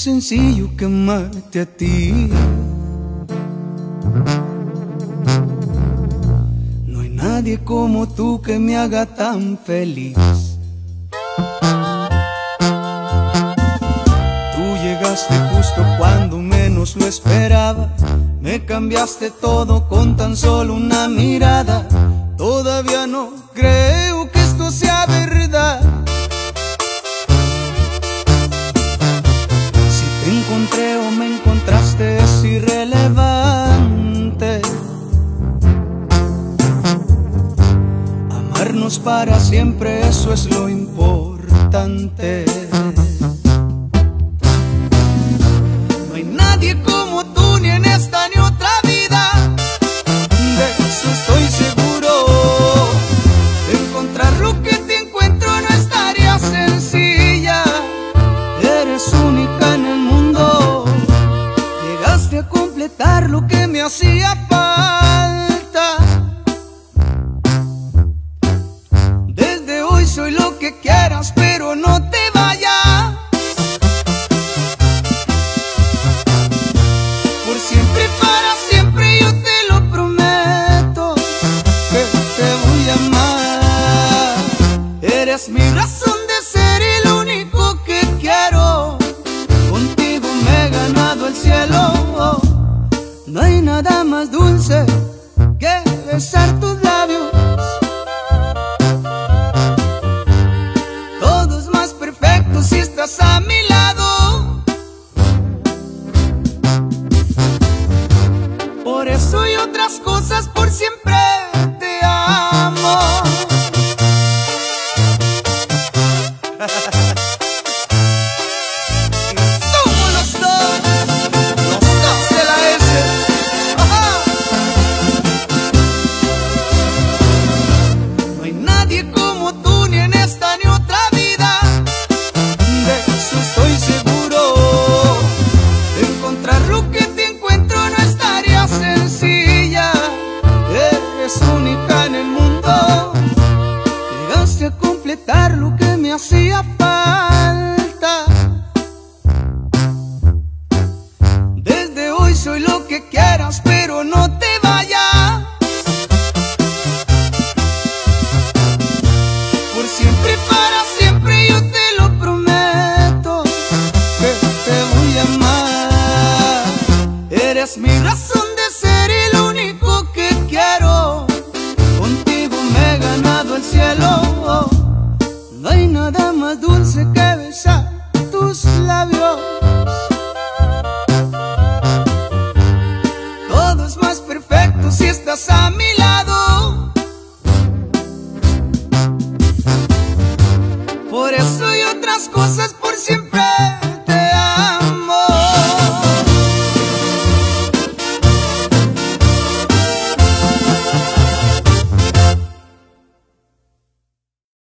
sencillo que amarte a ti. No hay nadie como tú que me haga tan feliz. Tú llegaste justo cuando menos lo esperaba. Me cambiaste todo con tan solo una mirada. Todavía no creo Para siempre, eso es lo importante. No hay nadie como tú ni en esta ni otra vida. De eso estoy seguro. Encontrar lo que te encuentro no estaría sencilla. Eres única en el mundo. Llegaste a completar lo que me hacía falta. Eres mi razón de ser y lo único que quiero. Contigo me he ganado el cielo. No hay nada más dulce que besar tus labios. Todo es más perfecto si estás a mi lado. Por eso y otras cosas por siempre A completar lo que me hacía falta. Desde hoy soy lo que quieras, pero no te vayas. Por siempre y para siempre yo te lo prometo que te voy a amar. Eres mi razón de ser y lo único que quiero. Contigo me he ganado el cielo. estás a mi lado. Por eso y otras cosas por siempre.